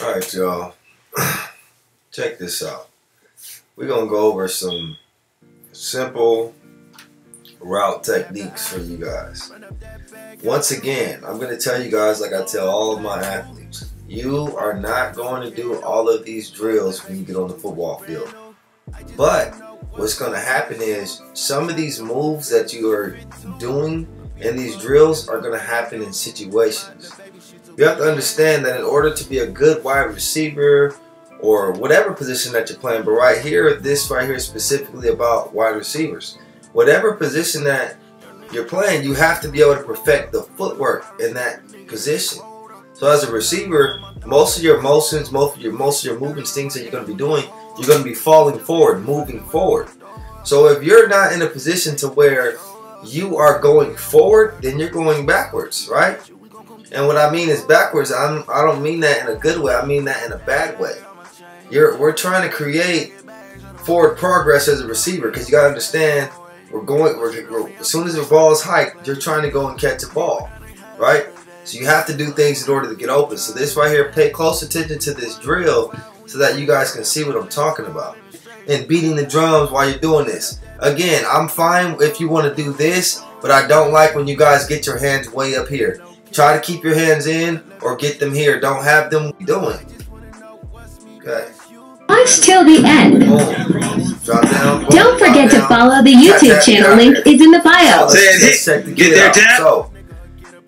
All right, y'all. Check this out. We're gonna go over some simple route techniques for you guys. Once again, I'm gonna tell you guys, like I tell all of my athletes, you are not going to do all of these drills when you get on the football field. But what's gonna happen is some of these moves that you are doing in these drills are gonna happen in situations. You have to understand that in order to be a good wide receiver or whatever position that you're playing, but right here, this right here is specifically about wide receivers. Whatever position that you're playing, you have to be able to perfect the footwork in that position. So as a receiver, most of your motions, most of your most of your movements, things that you're going to be doing, you're going to be falling forward, moving forward. So if you're not in a position to where you are going forward, then you're going backwards, right? And what I mean is backwards. I'm, I don't mean that in a good way. I mean that in a bad way. You're, we're trying to create forward progress as a receiver because you got to understand we're going. We're, we're, as soon as the ball is hiked, you're trying to go and catch a ball, right? So you have to do things in order to get open. So this right here, pay close attention to this drill so that you guys can see what I'm talking about. And beating the drums while you're doing this. Again, I'm fine if you want to do this, but I don't like when you guys get your hands way up here. Try to keep your hands in or get them here. Don't have them doing. Okay. Watch till the end. Drop down. Boom. Don't forget Drop to follow the YouTube tap, channel tap. link is in the bio. Let's, let's check the get get there, out. tap. So,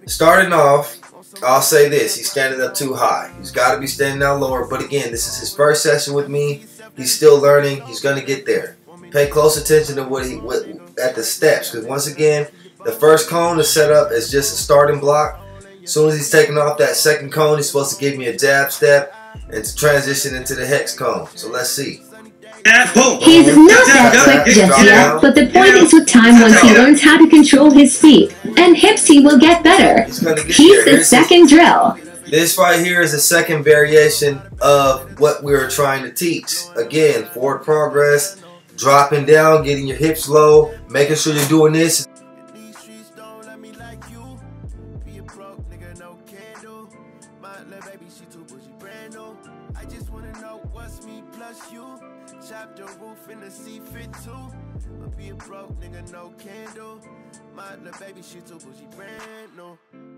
starting off, I'll say this: he's standing up too high. He's got to be standing down lower. But again, this is his first session with me. He's still learning. He's gonna get there. Pay close attention to what he what, at the steps, because once again, the first cone is set up as just a starting block. As soon as he's taking off that second cone, he's supposed to give me a jab step and to transition into the hex cone. So let's see. He's not that quick just yet, but the point is with time once he learns how to control his feet and hips he will get better. He's get He's the Here's his- second drill. This right here is a second variation of what we were trying to teach. Again, forward progress, dropping down, getting your hips low, making sure you're doing this. She too bougie, brand new. I just wanna know what's me plus you. Chop the roof in the sea fit too. But be a broke nigga, no candle. My little baby, she too bougie, brand new.